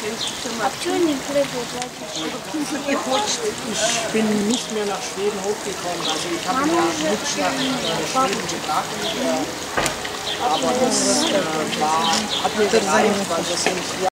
Ich bin nicht mehr nach Schweden hochgekommen. Also ich habe ja nichts nach äh, Schweden gebracht. Aber das äh, war, hat mir gereicht, weil das sind